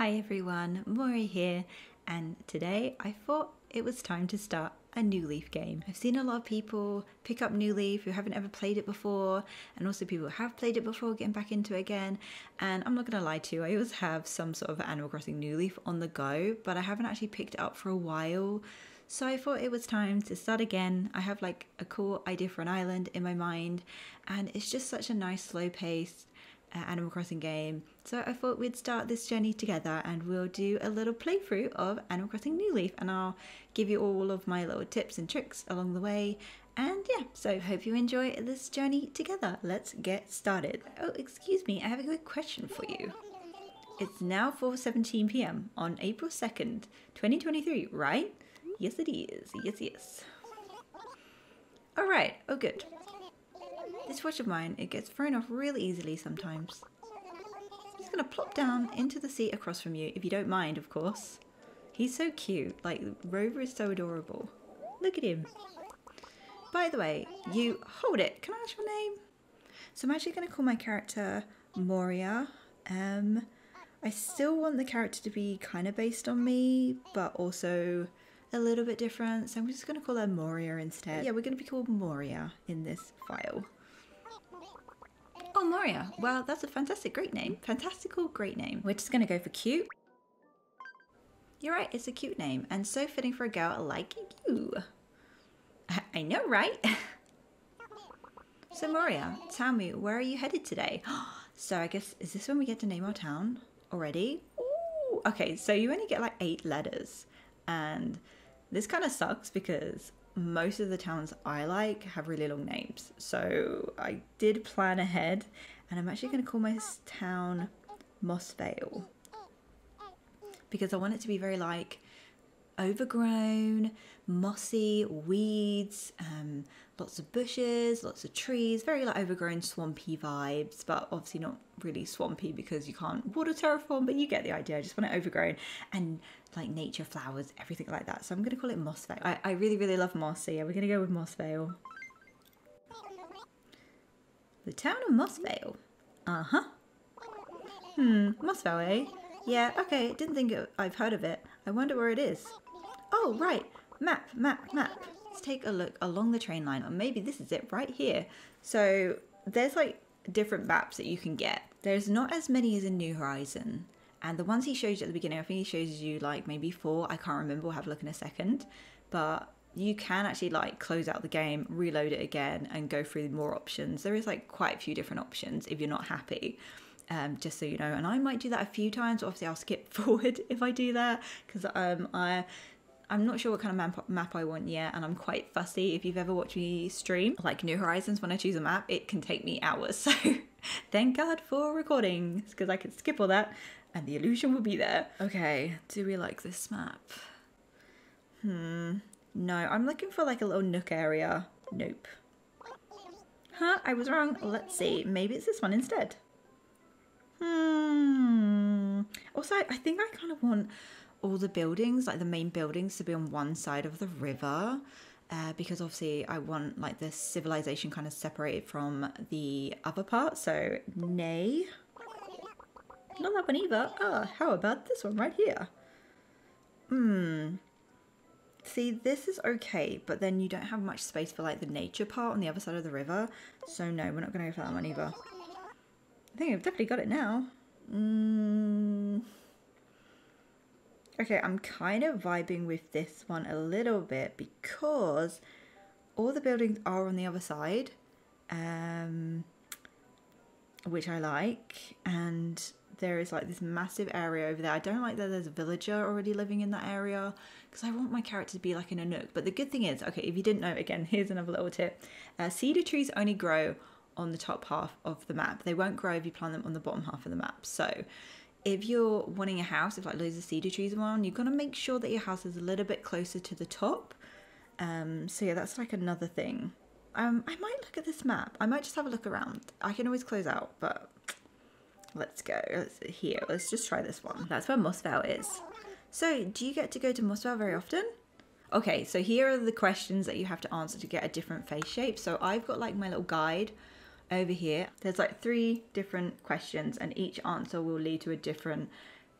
Hi everyone, Mori here, and today I thought it was time to start a New Leaf game. I've seen a lot of people pick up New Leaf who haven't ever played it before, and also people who have played it before getting back into it again. And I'm not gonna lie to you, I always have some sort of Animal Crossing New Leaf on the go, but I haven't actually picked it up for a while. So I thought it was time to start again. I have like a cool idea for an island in my mind, and it's just such a nice, slow paced uh, Animal Crossing game. So I thought we'd start this journey together and we'll do a little playthrough of Animal Crossing New Leaf and I'll give you all of my little tips and tricks along the way. And yeah, so hope you enjoy this journey together. Let's get started. Oh, excuse me, I have a quick question for you. It's now 4:17 p.m. on April 2nd, 2023, right? Yes it is. Yes, yes. All right. Oh good. This watch of mine, it gets thrown off really easily sometimes. I'm just gonna plop down into the seat across from you, if you don't mind, of course. He's so cute. Like, Rover is so adorable. Look at him. By the way, you hold it. Can I ask your name? So I'm actually gonna call my character Moria. Um, I still want the character to be kind of based on me, but also a little bit different. So I'm just gonna call her Moria instead. Yeah, we're gonna be called Moria in this file. Oh, Moria. Well, that's a fantastic, great name. Fantastical, great name. We're just going to go for cute. You're right, it's a cute name, and so fitting for a girl like you. I know, right? so, Moria, tell me, where are you headed today? so, I guess, is this when we get to name our town already? Ooh, okay, so you only get like eight letters, and this kind of sucks because most of the towns I like have really long names. So I did plan ahead and I'm actually going to call my town Mossvale because I want it to be very like overgrown, mossy, weeds, um, lots of bushes, lots of trees, very like overgrown swampy vibes, but obviously not really swampy because you can't water terraform, but you get the idea. I just want it overgrown and like nature flowers, everything like that. So I'm going to call it Mossvale. I, I really, really love moss, so yeah, we're going to go with Mossvale. The town of Mossvale. Uh-huh. Hmm, Mossvale, eh? Yeah, okay, didn't think it, I've heard of it. I wonder where it is. Oh, right. Map, map, map. Let's take a look along the train line. Or maybe this is it right here. So there's like different maps that you can get. There's not as many as in New Horizon. And the ones he shows you at the beginning, I think he shows you like maybe four. I can't remember. We'll have a look in a second. But you can actually like close out the game, reload it again, and go through more options. There is like quite a few different options if you're not happy. Um, just so you know, and I might do that a few times. Obviously, I'll skip forward if I do that because um, I I'm not sure what kind of map, map I want yet, and I'm quite fussy. If you've ever watched me stream, like New Horizons, when I choose a map, it can take me hours. So thank God for recordings, because I can skip all that and the illusion will be there. Okay, do we like this map? Hmm, no, I'm looking for like a little nook area. Nope. Huh, I was wrong. Let's see, maybe it's this one instead. Hmm. Also, I think I kind of want all the buildings, like the main buildings, to be on one side of the river. Uh, because obviously I want like the civilization kind of separated from the other part. So, nay. Not that one either. Ah, how about this one right here? Hmm. See, this is okay, but then you don't have much space for like the nature part on the other side of the river. So no, we're not going to go for that one either. I think I've definitely got it now. Mm. Okay, I'm kind of vibing with this one a little bit because all the buildings are on the other side, um, which I like, and there is like this massive area over there. I don't like that there's a villager already living in that area because I want my character to be like in a nook. But the good thing is, okay, if you didn't know, again, here's another little tip. Uh, cedar trees only grow on the top half of the map. They won't grow if you plant them on the bottom half of the map. So if you're wanting a house with like loads of cedar trees around, you've got to make sure that your house is a little bit closer to the top. Um, so yeah, that's like another thing. Um, I might look at this map. I might just have a look around. I can always close out, but Let's go. Let's here. Let's just try this one. That's where Mossvale is. So, do you get to go to Mossvale very often? Okay, so here are the questions that you have to answer to get a different face shape. So I've got like my little guide over here. There's like three different questions and each answer will lead to a different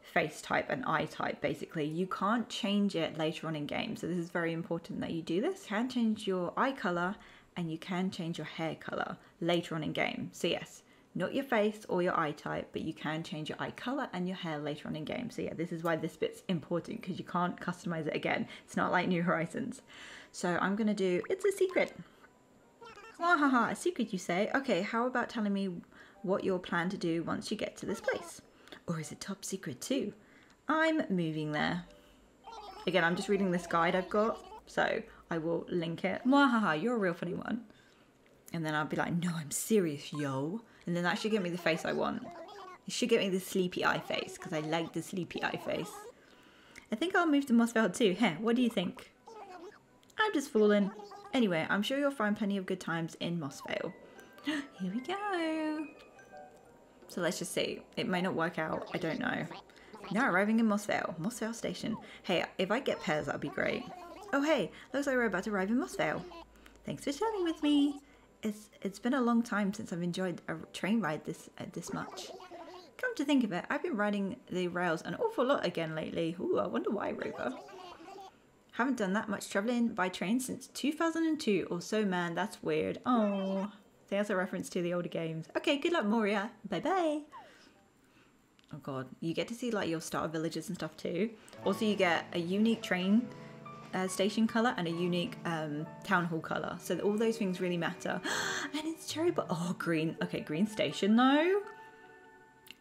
face type and eye type basically. You can't change it later on in game. So this is very important that you do this. You can change your eye color and you can change your hair color later on in game. So yes, not your face or your eye type, but you can change your eye color and your hair later on in game. So yeah, this is why this bit's important because you can't customize it again. It's not like New Horizons. So I'm gonna do, it's a secret. Ha, ha, a secret you say? Okay, how about telling me what you'll plan to do once you get to this place? Or is it top secret too? I'm moving there. Again, I'm just reading this guide I've got, so I will link it. Mwahaha, you're a real funny one. And then I'll be like, no, I'm serious, yo. And then that should get me the face I want. It should get me the sleepy eye face, because I like the sleepy eye face. I think I'll move to Mossvale too. Heh, what do you think? I'm just fooling. Anyway, I'm sure you'll find plenty of good times in Mossvale. Here we go. So let's just see. It may not work out. I don't know. Now arriving in Mossvale. Mossvale Station. Hey, if I get pears, that'd be great. Oh hey, looks like we're about to arrive in Mossvale. Thanks for chatting with me. It's it's been a long time since I've enjoyed a train ride this uh, this much. Come to think of it, I've been riding the rails an awful lot again lately. Ooh, I wonder why, Rover. Haven't done that much traveling by train since 2002 or so, man. That's weird. Oh, there's a reference to the older games. Okay, good luck, Moria. Bye bye. Oh god, you get to see like your starter villages and stuff too. Also, you get a unique train uh, station color and a unique um, town hall color. So all those things really matter. and it's cherry, but oh, green. Okay, green station though.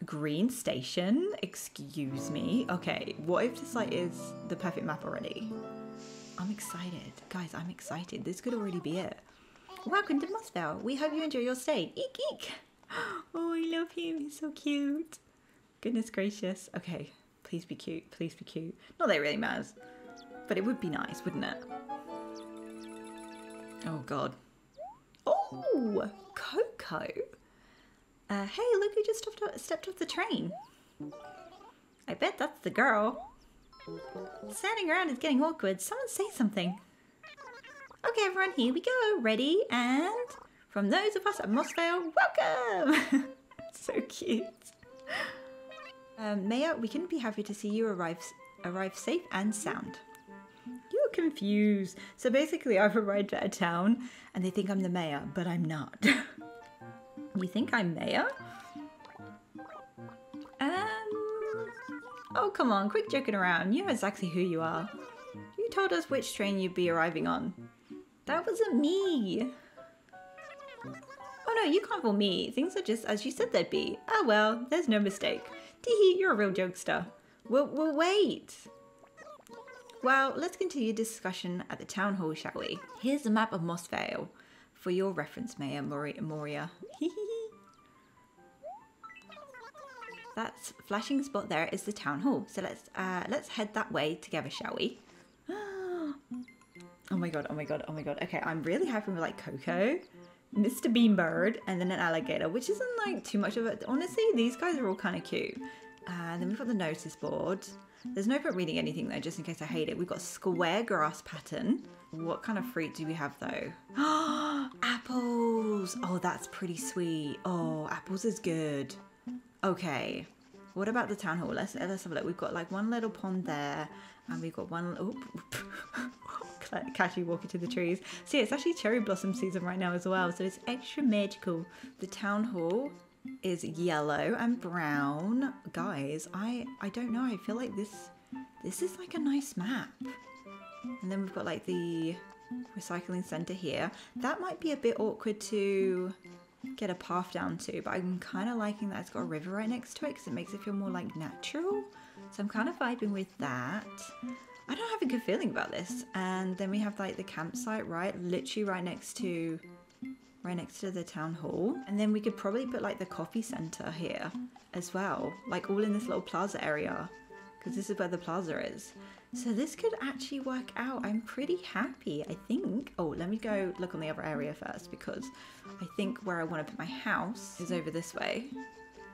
Green station. Excuse me. Okay, what if this like is the perfect map already? I'm excited. Guys, I'm excited. This could already be it. Welcome to Mossvale. We hope you enjoy your stay. Eek eek. Oh, I love him. He's so cute. Goodness gracious. Okay, please be cute. Please be cute. Not that it really matters. But it would be nice, wouldn't it? Oh, God. Oh, Coco. Uh, hey, look who just stepped off the train. I bet that's the girl. Standing around is getting awkward. Someone say something. Okay, everyone, here we go. Ready? And from those of us at Mossvale, welcome! so cute. Um, Maya, we couldn't be happy to see you arrive, arrive safe and sound. You're confused. So basically, I've arrived at a town and they think I'm the mayor, but I'm not. you think I'm mayor? Oh, come on, quit joking around. You know exactly who you are. You told us which train you'd be arriving on. That wasn't me. Oh no, you can't fool me. Things are just as you said they'd be. Oh well, there's no mistake. Teehee, you're a real jokester. We'll, we'll wait. Well, let's continue discussion at the town hall, shall we? Here's a map of Mossvale for your reference, Mayor Moria. That flashing spot there is the town hall. So let's uh, let's head that way together, shall we? oh my god! Oh my god! Oh my god! Okay, I'm really happy with like Coco, Mr. Beanbird, and then an alligator, which isn't like too much of it. Honestly, these guys are all kind of cute. Uh, then we've got the notice board. There's no point reading anything though, just in case I hate it. We've got square grass pattern. What kind of fruit do we have though? apples! Oh, that's pretty sweet. Oh, apples is good. Okay. What about the town hall? Let's let's have a look. We've got like one little pond there, and we've got one. Cashy walking to the trees. See, it's actually cherry blossom season right now as well, so it's extra magical. The town hall is yellow and brown. Guys, I I don't know. I feel like this this is like a nice map. And then we've got like the recycling center here. That might be a bit awkward to get a path down to, but I'm kind of liking that it's got a river right next to it because it makes it feel more like natural. So I'm kind of vibing with that. I don't have a good feeling about this. And then we have like the campsite, right? Literally right next to right next to the town hall. And then we could probably put like the coffee center here as well, like all in this little plaza area because this is where the plaza is. So this could actually work out. I'm pretty happy, I think. Oh, let me go look on the other area first because I think where I want to put my house is over this way.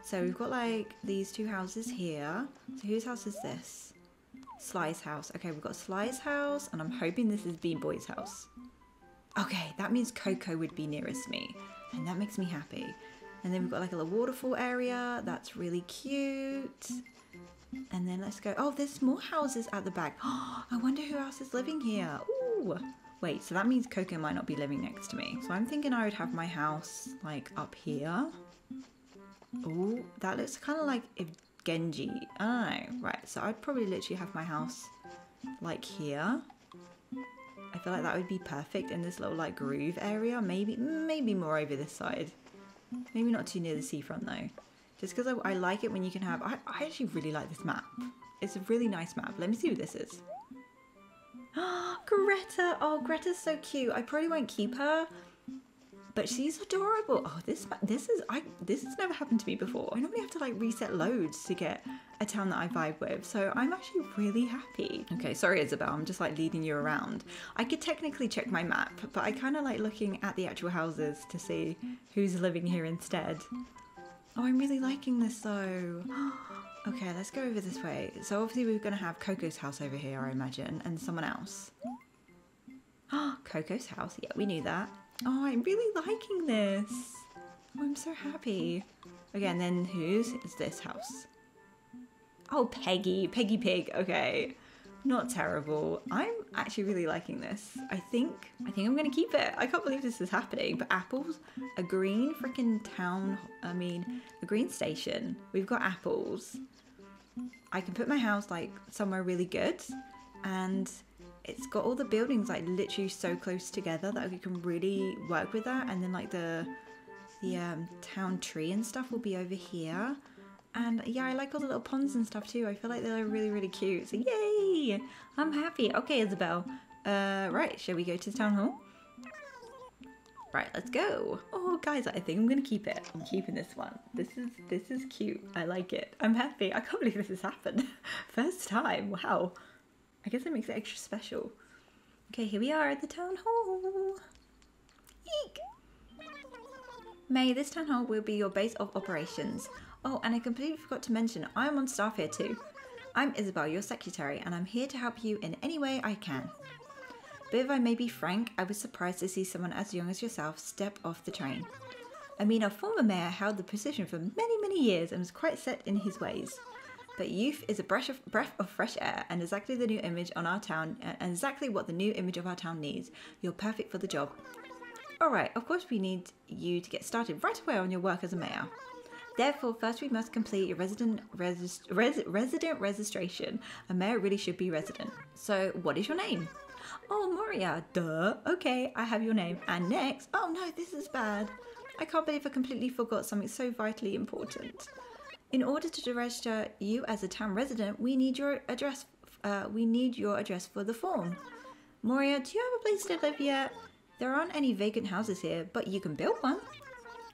So we've got like these two houses here. So whose house is this? Sly's house. Okay, we've got Sly's house and I'm hoping this is Bean Boy's house. Okay, that means Coco would be nearest me and that makes me happy. And then we've got like a little waterfall area. That's really cute. And then let's go. Oh, there's more houses at the back. Oh, I wonder who else is living here. Ooh. Wait, so that means Coco might not be living next to me. So I'm thinking I would have my house like up here. Ooh, that looks kind of like if Genji. Oh, right. So I'd probably literally have my house like here. I feel like that would be perfect in this little like groove area. Maybe, maybe more over this side. Maybe not too near the seafront though. Just because I, I, like it when you can have... I, I actually really like this map. It's a really nice map. Let me see who this is. Oh, Greta! Oh, Greta's so cute. I probably won't keep her. But she's adorable. Oh, this this is I this has never happened to me before. I normally have to like reset loads to get a town that I vibe with. So I'm actually really happy. Okay, sorry Isabelle, I'm just like leading you around. I could technically check my map, but I kind of like looking at the actual houses to see who's living here instead. Oh, I'm really liking this though. okay, let's go over this way. So obviously we're to have Coco's house over here, I imagine, and someone else. Coco's house. Yeah, we knew that. Oh, I'm really liking this. Oh, I'm so happy. Okay, and then whose is this house? Oh, Peggy. Peggy Pig. Okay not terrible. I'm actually really liking this. I think I think I'm gonna keep it. I can't believe this is happening. But apples, a green freaking town. I mean, a green station. We've got apples. I can put my house like somewhere really good, and it's got all the buildings like literally so close together that we can really work with that. And then like the the um, town tree and stuff will be over here. And yeah, I like all the little ponds and stuff too. I feel like they're really, really cute. So yay! I'm happy. Okay, Isabelle. Uh, right, shall we go to the town hall? Right, let's go. Oh, guys, I think I'm gonna keep it. I'm keeping this one. This is this is cute. I like it. I'm happy. I can't believe this has happened. First time. Wow. I guess it makes it extra special. Okay, here we are at the town hall. Eek. May, this town hall will be your base of operations. Oh, and I completely forgot to mention, I'm on staff here too. I'm Isabelle, your secretary, and I'm here to help you in any way I can. But if I may be frank, I was surprised to see someone as young as yourself step off the train. I mean, our former mayor held the position for many, many years and was quite set in his ways. But youth is a breath of, breath of fresh air and exactly the new image on our town, and exactly what the new image of our town needs. You're perfect for the job. Alright, of course we need you to get started right away on your work as a mayor. Therefore, first we must complete your resident res, res, resident registration. A mayor really should be resident. So, what is your name? Oh, Moria. Duh. Okay, I have your name. And next. Oh no, this is bad. I can't believe I completely forgot something so vitally important. In order to register you as a town resident, we need your address. Uh, we need your address for the form. Moria, do you have a place to live yet? There aren't any vacant houses here, but you can build one.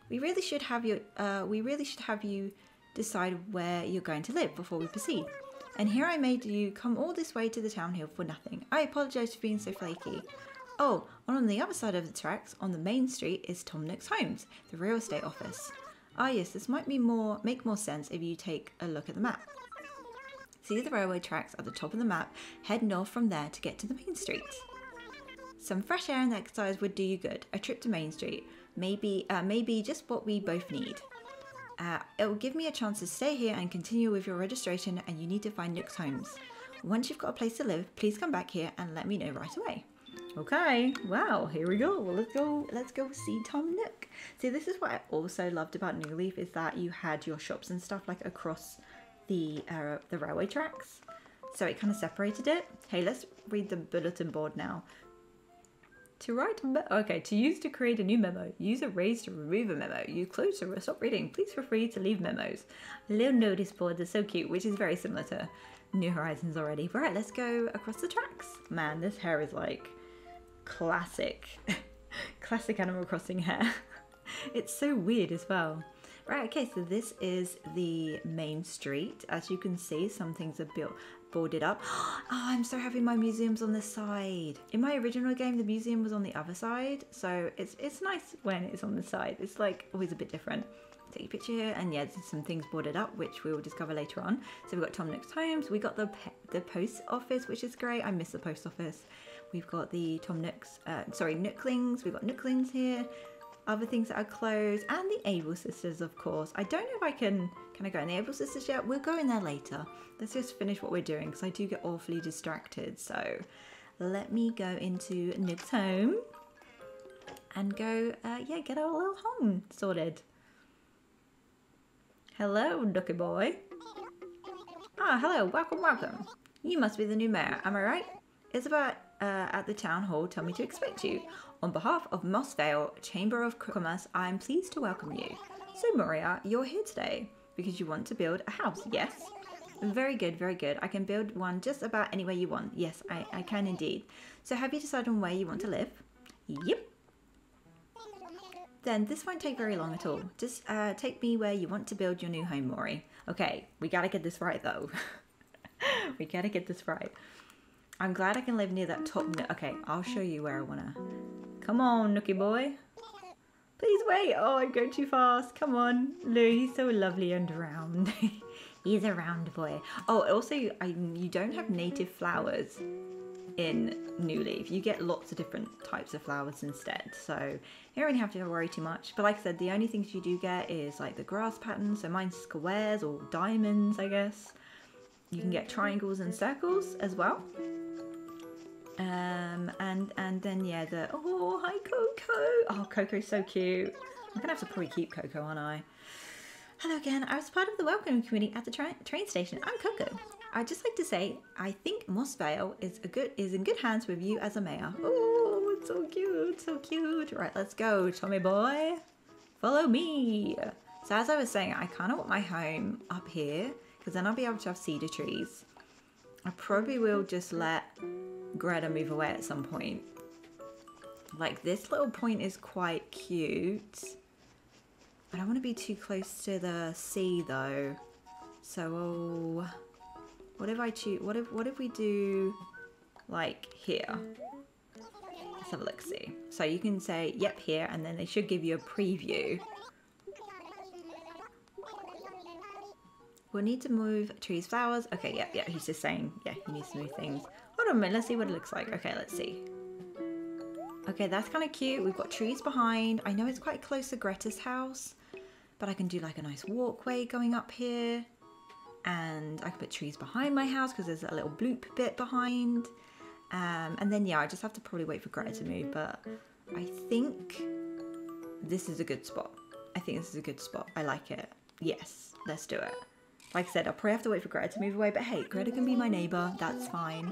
We really should have you. Uh, we really should have you decide where you're going to live before we proceed. And here I made you come all this way to the town hill for nothing. I apologise for being so flaky. Oh, and on the other side of the tracks, on the main street, is Tom Nook's Homes, the real estate office. Ah yes, this might be more make more sense if you take a look at the map. See the railway tracks at the top of the map, head north from there to get to the main street. Some fresh air and exercise would do you good. A trip to Main Street maybe uh, maybe just what we both need. Uh, it will give me a chance to stay here and continue with your registration and you need to find Nook's Homes. Once you've got a place to live, please come back here and let me know right away. Okay, wow, here we go. Well, let's go. Let's go see Tom Nook. See, this is what I also loved about New Leaf is that you had your shops and stuff like across the uh, the railway tracks, so it kind of separated it. Hey, let's read the bulletin board now. To write okay, to use to create a new memo, use a erase to remove a memo, use close to stop reading. Please feel free to leave memos. Little notice boards are so cute, which is very similar to New Horizons already. Right, let's go across the tracks. Man, this hair is like classic, classic Animal Crossing hair. it's so weird as well. Right, okay, so this is the main street. As you can see, some things are built boarded up. Oh, I'm so happy my museum's on this side. In my original game, the museum was on the other side, so it's it's nice when it's on the side. It's like always a bit different. Take a picture here, and yeah, there's some things boarded up, which we will discover later on. So we've got Tom Nook's Homes, we got the the post office, which is great. I miss the post office. We've got the Tom Nook's, uh, sorry, Nooklings. We've got Nooklings here. Other things that are closed, and the Able Sisters, of course. I don't know if I can, can I go in the Able Sisters yet? We'll go in there later. Let's just finish what we're doing because I do get awfully distracted. So let me go into Nib's home and go, uh, yeah, get our little home sorted. Hello, ducky boy. Ah, hello, welcome, welcome. You must be the new mayor, am I right? Isabelle uh, at the town hall tell me to expect you. On behalf of Mossvale Chamber of Commerce, I am pleased to welcome you. So, Moria, you're here today because you want to build a house, yes? Very good, very good. I can build one just about anywhere you want. Yes, I, I can indeed. So, have you decided on where you want to live? Yep. Then this won't take very long at all. Just uh, take me where you want to build your new home, Mori. Okay, we gotta get this right though. we gotta get this right. I'm glad I can live near that top nook. Okay, I'll show you where I wanna. Come on, Nookie boy. Please wait. Oh, I go too fast. Come on. Lou, he's so lovely and round. he's a round boy. Oh, also, I, you don't have native flowers in New Leaf. You get lots of different types of flowers instead. So you don't really have to worry too much. But like I said, the only things you do get is like the grass pattern. So mine's squares or diamonds, I guess. You can get triangles and circles as well. Um, and and then yeah, the oh hi Coco. Oh, Coco's so cute. I'm gonna have to probably keep Coco, aren't I? Hello again. I was part of the welcoming committee at the tra train station. I'm Coco. I'd just like to say I think Mossvale is a good is in good hands with you as a mayor. Oh, it's so cute, so cute. Right, let's go, Tommy boy. Follow me. So as I was saying, I kind of want my home up here because then I'll be able to have cedar trees. I probably will just let Greta move away at some point. Like this little point is quite cute. I don't want to be too close to the sea though. So oh, what if I choose? What if what if we do like here? Let's have a look. See. So you can say yep here, and then they should give you a preview. We'll need to move trees, flowers. Okay, yep, yeah. He's just saying, yeah, he needs to move things. A minute. Let's see what it looks like. Okay, let's see. Okay, that's kind of cute. We've got trees behind. I know it's quite close to Greta's house, but I can do like a nice walkway going up here. And I can put trees behind my house because there's a little bloop bit behind. Um, and then, yeah, I just have to probably wait for Greta to move, but I think this is a good spot. I think this is a good spot. I like it. Yes, let's do it. Like I said, I'll probably have to wait for Greta to move away, but hey, Greta can be my neighbour. That's fine.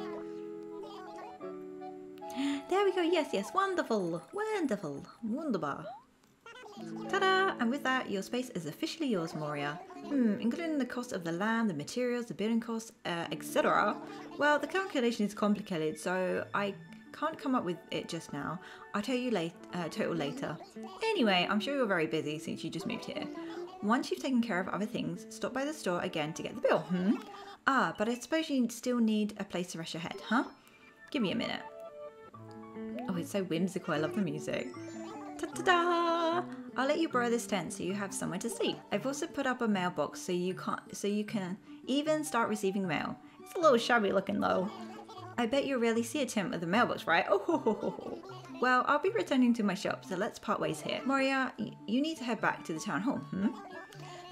There we go. Yes, yes. Wonderful. Wonderful. Wunderbar. Ta-da! And with that, your space is officially yours, Moria. Hmm, including the cost of the land, the materials, the building costs, uh, etc. Well, the calculation is complicated, so I can't come up with it just now. I'll tell you late, uh, total later. Anyway, I'm sure you're very busy since you just moved here. Once you've taken care of other things, stop by the store again to get the bill, hmm? Ah, but I suppose you still need a place to rest your head, huh? Give me a minute. It's so whimsical. I love the music. Ta-da! I'll let you borrow this tent so you have somewhere to sleep. I've also put up a mailbox so you can't so you can even start receiving mail. It's a little shabby looking though. I bet you rarely see a tent with a mailbox, right? Oh ho ho ho ho. Well, I'll be returning to my shop, so let's part ways here. Moria, you need to head back to the town hall, hmm?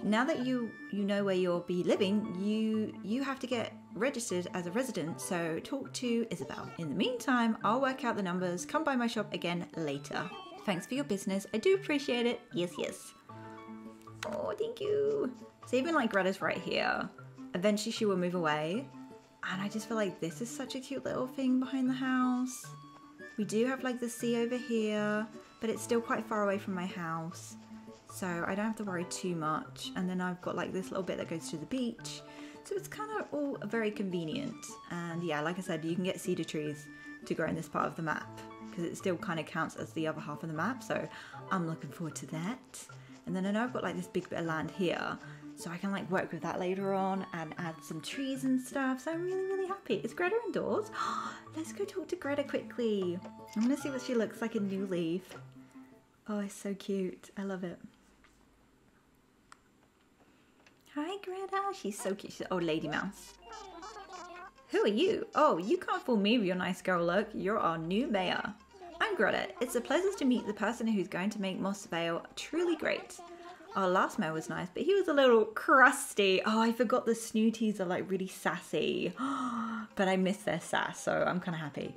Now that you you know where you'll be living, you you have to get registered as a resident, so talk to Isabelle. In the meantime, I'll work out the numbers, come by my shop again later. Thanks for your business. I do appreciate it. Yes, yes. Oh, thank you. So even like Greta's right here. Eventually she will move away. And I just feel like this is such a cute little thing behind the house. We do have like the sea over here, but it's still quite far away from my house. So I don't have to worry too much. And then I've got like this little bit that goes to the beach. So it's kind of all very convenient. And yeah, like I said, you can get cedar trees to grow in this part of the map because it still kind of counts as the other half of the map. So I'm looking forward to that. And then I know I've got like this big bit of land here. So I can like work with that later on and add some trees and stuff. So I'm really, really happy. Is Greta indoors? Let's go talk to Greta quickly. I'm gonna see what she looks like in New Leaf. Oh, it's so cute. I love it. Hi, Greta. She's so cute. She's oh, Lady Mouse. Who are you? Oh, you can't fool me with your nice girl look. You're our new mayor. I'm Greta. It's a pleasure to meet the person who's going to make Mossvale truly great. Our last mayor was nice, but he was a little crusty. Oh, I forgot the snooties are like really sassy. but I miss their sass, so I'm kind of happy.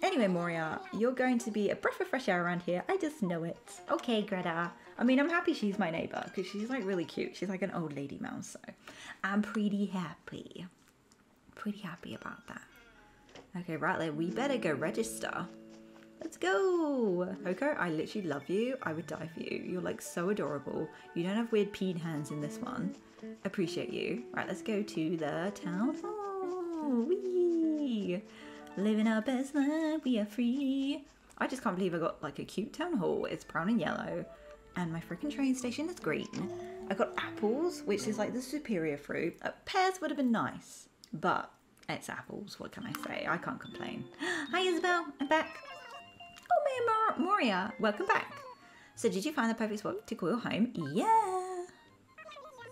Anyway, Moria, you're going to be a breath of fresh air around here. I just know it. Okay, Greta. I mean, I'm happy she's my neighbor because she's like really cute. She's like an old lady mouse, so I'm pretty happy. Pretty happy about that. Okay, right, we better go register. Let's go! Coco, I literally love you. I would die for you. You're like so adorable. You don't have weird peed hands in this one. Appreciate you. Right, let's go to the town hall. Whee! Living our best life, we are free. I just can't believe I got like a cute town hall. It's brown and yellow. And my freaking train station is green. I got apples, which is like the superior fruit. Uh, pears would have been nice, but it's apples. What can I say? I can't complain. Hi, Isabelle. I'm back. Oh, Maya Moria. Welcome back. So, did you find the perfect spot to call your home? Yeah.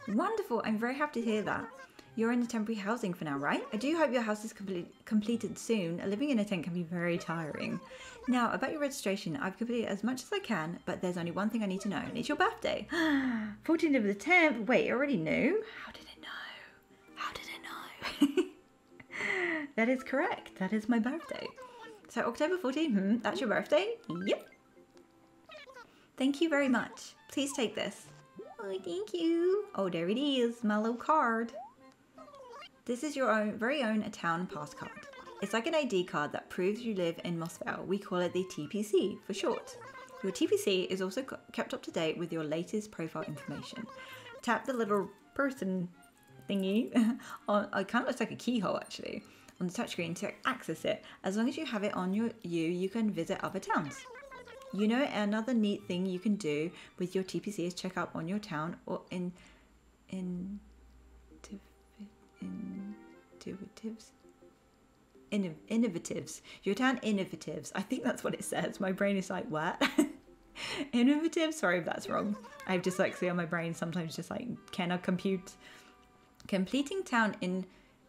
Wonderful. I'm very happy to hear that. You're in a temporary housing for now, right? I do hope your house is complete, completed soon. Living in a tent can be very tiring. Now, about your registration, I've completed as much as I can, but there's only one thing I need to know, and it's your birthday. 14th of the 10th. Wait, I already knew? How did it know? How did it know? that is correct. That is my birthday. So October 14th, hmm, that's your birthday? Yep. Thank you very much. Please take this. Oh, thank you. Oh, there it is, my little card. This is your own very own town pass card. It's like an ID card that proves you live in Mossvale. We call it the TPC for short. Your TPC is also kept up to date with your latest profile information. Tap the little person thingy on, it kind of looks like a keyhole actually, on the touchscreen to access it. As long as you have it on your you, you can visit other towns. You know, another neat thing you can do with your TPC is check out on your town or in in innovatives Inno- innovatives. Your town innovatives. I think that's what it says. My brain is like what? Innovative sorry if that's wrong. I have dyslexia. On my brain sometimes just like cannot compute. Completing town in,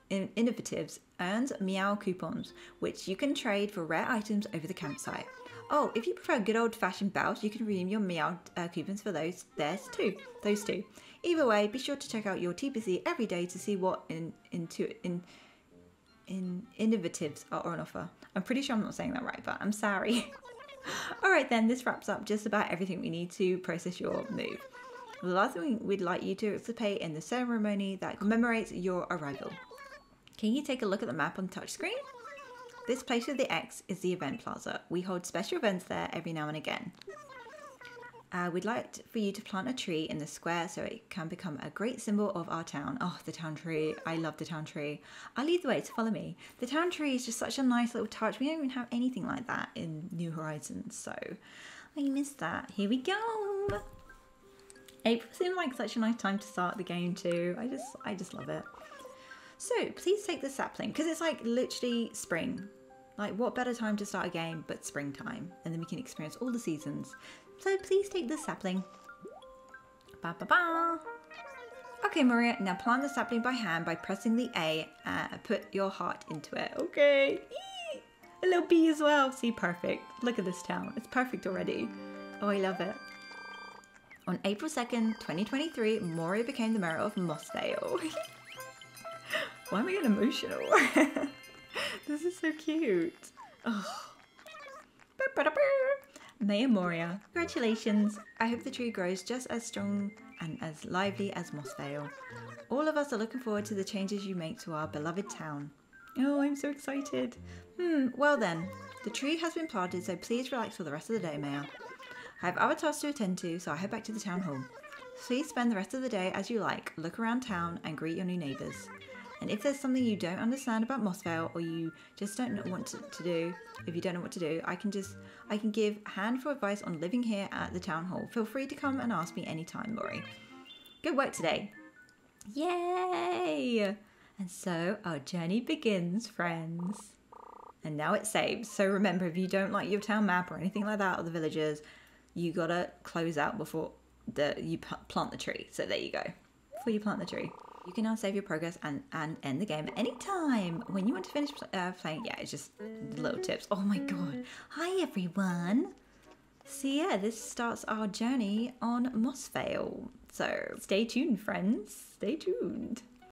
in innovatives earns meow coupons which you can trade for rare items over the campsite. Oh if you prefer good old-fashioned bells you can redeem your meow uh, coupons for those there's two those two Either way, be sure to check out your TPC every day to see what in into in in innovatives are on offer. I'm pretty sure I'm not saying that right, but I'm sorry. All right, then this wraps up just about everything we need to process your move. The last thing we'd like you to participate in the ceremony that commemorates your arrival. Can you take a look at the map on touchscreen? This place with the X is the event plaza. We hold special events there every now and again. Uh, we'd like for you to plant a tree in the square so it can become a great symbol of our town. Oh, the town tree. I love the town tree. I'll lead the way to follow me. The town tree is just such a nice little touch. We don't even have anything like that in New Horizons, so I miss that. Here we go. April seemed like such a nice time to start the game too. I just, I just love it. So please take the sapling because it's like literally spring. Like what better time to start a game but springtime and then we can experience all the seasons. So please take the sapling. Ba ba ba. Okay, Maria, now plant the sapling by hand by pressing the A and put your heart into it. Okay. Eee! A little bee as well. See, perfect. Look at this town. It's perfect already. Oh, I love it. On April 2nd, 2023, Moria became the mayor of Mossvale. Why am I getting emotional? this is so cute. Oh. Mayor Moria, congratulations. I hope the tree grows just as strong and as lively as Mossvale. All of us are looking forward to the changes you make to our beloved town. Oh, I'm so excited. Hmm, well then, the tree has been planted, so please relax for the rest of the day, Mayor. I have other tasks to attend to, so I head back to the town hall. Please spend the rest of the day as you like, look around town, and greet your new neighbours. And if there's something you don't understand about Mossvale or you just don't know what to, to, do, if you don't know what to do, I can just I can give handful advice on living here at the town hall. Feel free to come and ask me anytime, Laurie. Good work today. Yay! And so our journey begins, friends. And now it saves. So remember, if you don't like your town map or anything like that, or the villagers, you gotta close out before the you plant the tree. So there you go. Before you plant the tree. You can now save your progress and, and end the game anytime. When you want to finish uh, playing, yeah, it's just little tips. Oh my god. Hi everyone. So yeah, this starts our journey on Mossvale. So stay tuned, friends. Stay tuned.